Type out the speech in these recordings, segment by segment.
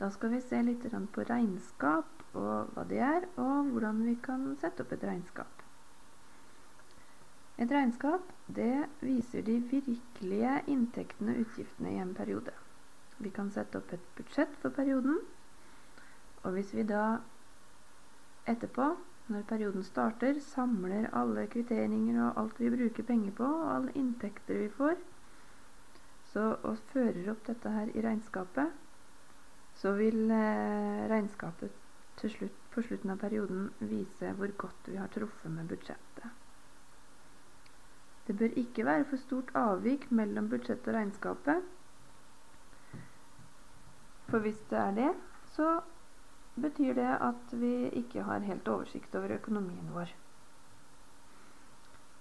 Da skal vi se litt på regnskap og hva det er, og hvordan vi kan sette opp et regnskap. Et regnskap det viser de virkelige inntektene og utgiftene i en periode. Vi kan sette opp et budsjett for perioden, og hvis vi da etterpå, når perioden starter, samler alle kvitteringer og alt vi bruker penger på, og alle inntekter vi får, så, og fører opp dette her i regnskapet, så vil eh, regnskapet slutt, på slutten av perioden vise hvor godt vi har truffet med budsjettet. Det bør ikke være for stort avvik mellom budsjettet og regnskapet. For hvis det er det, så betyr det at vi ikke har helt oversikt over økonomien vår.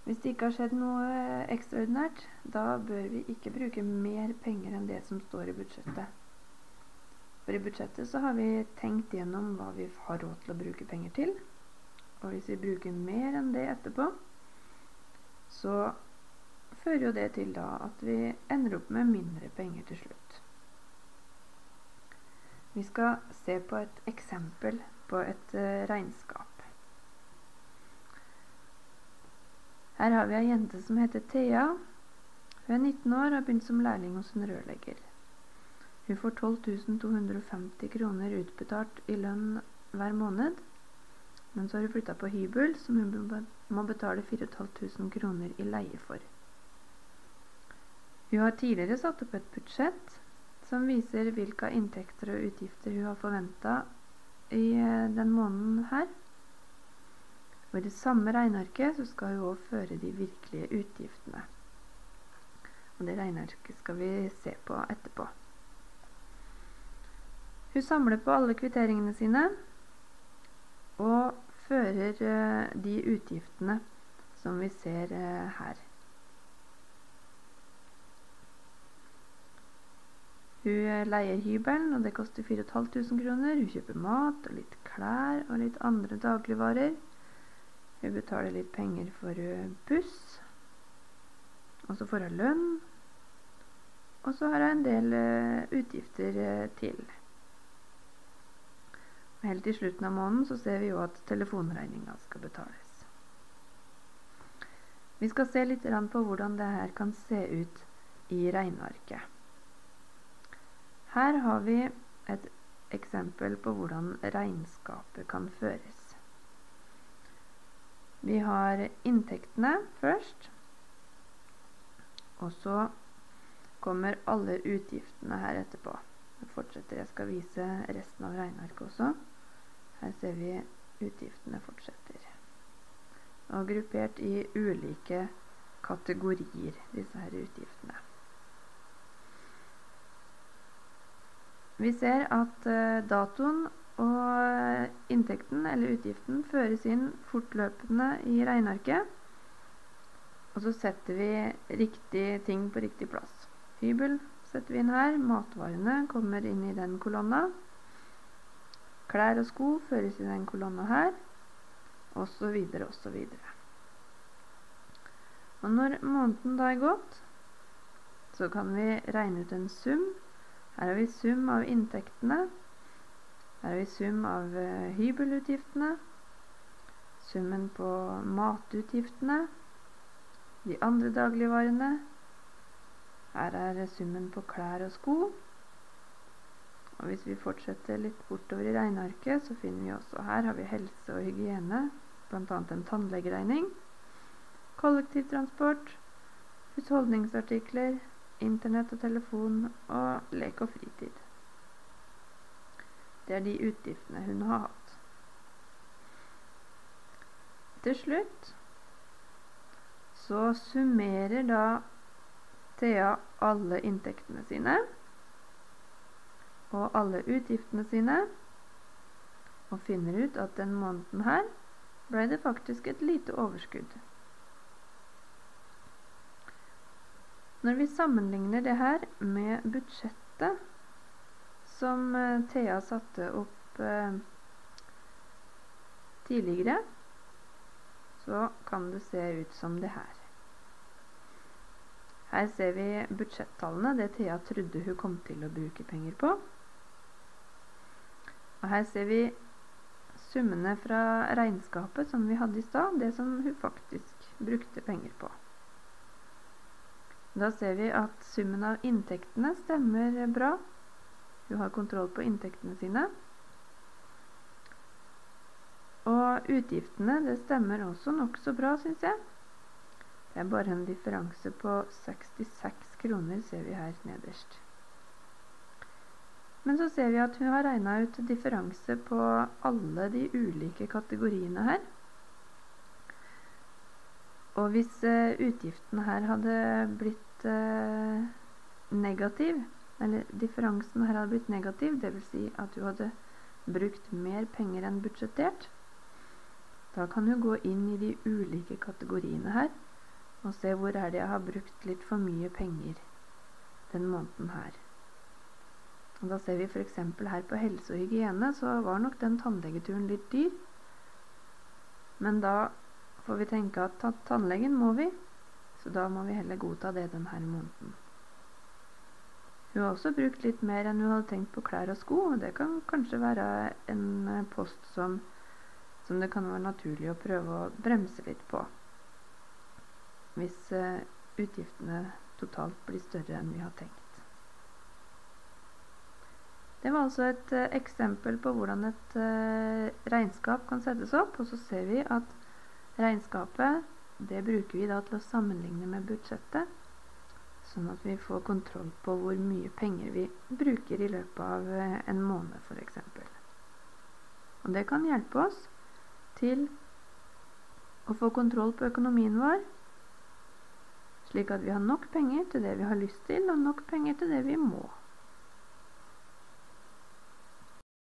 Hvis det ikke har skjedd noe ekstraordinært, da bør vi ikke bruke mer penger enn det som står i budsjettet. For i budsjettet så har vi tenkt gjennom hva vi har råd til å bruke penger til. Og hvis vi bruker mer enn det etterpå, så fører jo det til da at vi ender opp med mindre penger til slutt. Vi skal se på et eksempel på et uh, regnskap. Her har vi ei jente som heter Thea. Hun er 19 år og har begynt som lærling hos en rørlegger. Hun får 12.250 kroner utbetalt i lønn hver måned. Men så har hun flytta på hybel, som hun må betale 4500 kroner i leie for. Hun har tidligere satt opp et budsjett som viser hvilke inntekter og utgifter hun har forventa i eh, den måneden her. Og I det samme regnearket så skal hun òg føre de virkelige utgiftene. Og Det regnearket skal vi se på etterpå. Hun samler på alle kvitteringene sine og fører uh, de utgiftene som vi ser uh, her. Hun uh, leier hybelen, og det koster 4500 kroner. Hun kjøper mat og litt klær og litt andre dagligvarer. Hun betaler litt penger for buss. Og så får hun lønn. Og så har hun en del utgifter til. Helt i slutten av måneden så ser vi jo at telefonregninga skal betales. Vi skal se litt på hvordan det her kan se ut i regnearket. Her har vi et eksempel på hvordan regnskapet kan føres. Vi har inntektene først. Og så kommer alle utgiftene her etterpå. Jeg fortsetter. Jeg skal vise resten av regnearket også. Her ser vi utgiftene fortsetter. Og gruppert i ulike kategorier, disse her utgiftene. Vi ser at uh, datoen og inntekten eller utgiften føres inn fortløpende i regnearket. Og så setter vi riktig ting på riktig plass. Hybel setter vi inn her. Matvarene kommer inn i den kolonna. Klær og sko føres i den kolonna her, osv., osv. Og når måneden da er gått, så kan vi regne ut en sum. Her har vi sum av inntektene. Her har vi sum av uh, hybelutgiftene. Summen på matutgiftene. De andre dagligvarene. Her er summen på klær og sko. Og hvis vi fortsetter litt bortover i regnearket, så finner vi også her har vi helse og hygiene, bl.a. en tannlegeregning, kollektivtransport, husholdningsartikler, internett og telefon og lek og fritid. Det er de utgiftene hun har hatt. Til slutt så summerer da Thea alle inntektene sine og alle utgiftene sine, og finner ut at den måneden her ble det faktisk et lite overskudd. Når vi sammenligner det her med budsjettet som uh, Thea satte opp eh, tidligere, så kan det se ut som det her. Her ser vi budsjettallene, det Thea trodde hun kom til å bruke penger på. Og her ser vi summene fra regnskapet som vi hadde i stad, det som hun faktisk brukte penger på. Da ser vi at summen av inntektene stemmer bra. Hun har kontroll på inntektene sine. Og utgiftene det stemmer også nokså bra, syns jeg. Det er bare en differanse på 66 kroner, ser vi her nederst. Men så ser vi at hun har regna ut differanse på alle de ulike kategoriene her. Og hvis uh, utgiften her hadde blitt uh, negativ, eller differansen her hadde blitt negativ, dvs. Si at hun hadde brukt mer penger enn budsjettert, da kan hun gå inn i de ulike kategoriene her og se hvor er det jeg har brukt litt for mye penger den måneden her. Og da ser vi f.eks. her på helse og hygiene, så var nok den tannlegeturen litt dyr. Men da får vi tenke at tannlegen må vi, så da må vi heller godta det denne måneden. Hun har også brukt litt mer enn hun hadde tenkt på klær og sko, og det kan kanskje være en eh, post som, som det kan være naturlig å prøve å bremse litt på. Hvis uh, utgiftene totalt blir større enn vi har tenkt. Det var altså et uh, eksempel på hvordan et uh, regnskap kan settes opp. Og så ser vi at regnskapet det bruker vi da til å sammenligne med budsjettet. Sånn at vi får kontroll på hvor mye penger vi bruker i løpet av uh, en måned f.eks. Og det kan hjelpe oss til å få kontroll på økonomien vår, slik at vi har nok penger til det vi har lyst til, og nok penger til det vi må.